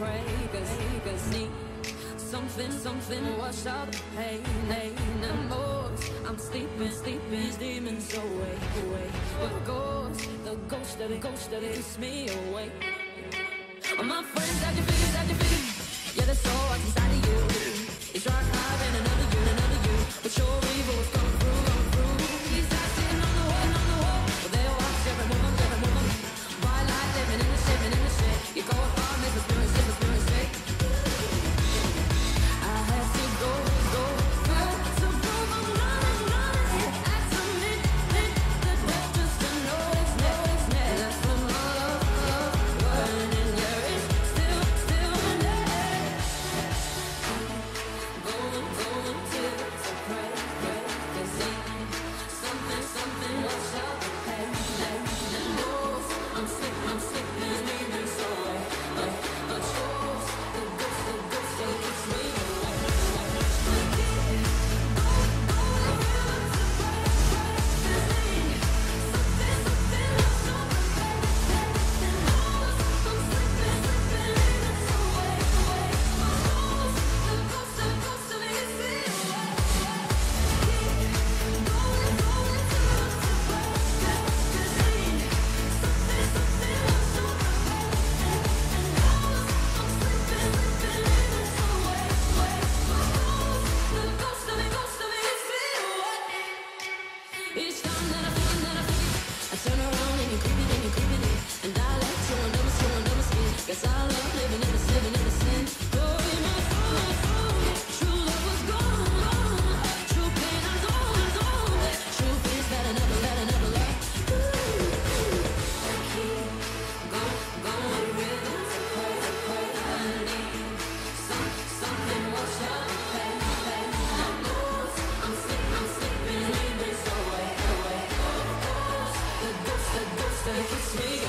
pray Cause, cause need something, something. Wash out the pain, pain and remorse I'm sleeping, sleeping, these demons away, away But ghost, the ghost that, it, ghost of it me away. My Take it sweet.